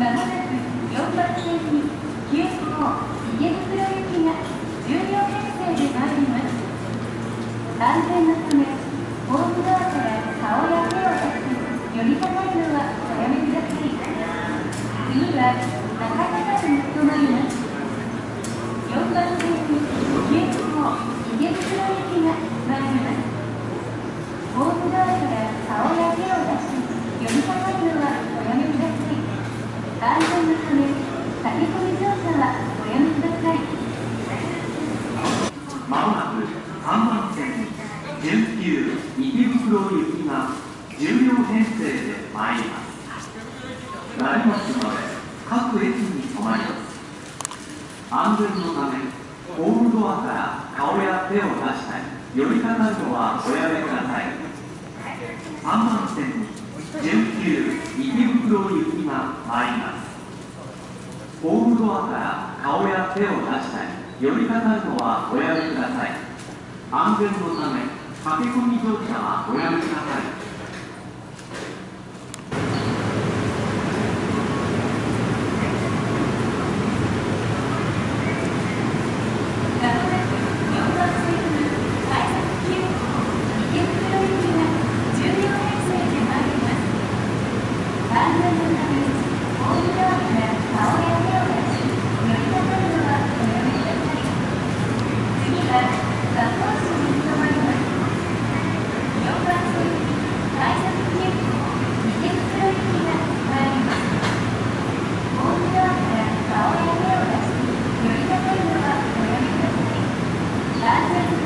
まもなく4番線に9号池袋行きが10両編成で参ります。安全のためホームドアから顔や手を出し寄りかかるのはおやめください次は中田に止まります。4番線に9号池袋行きが参りますホームドアから顔や手を出し寄りかかるのはおやめください安全のため駆け込み乗車はおやめくださいまもなく3番線準急池袋行きが10両編成で参りますなりますので各駅に停まります安全のためホームドアから顔や手を出した。り寄りかかるのはおやめください3番線準急池袋行きが参りますホームドアから顔や手を出したり呼びかかるのはおやめください。安全のため駆け込み乗車はおやめください。何 that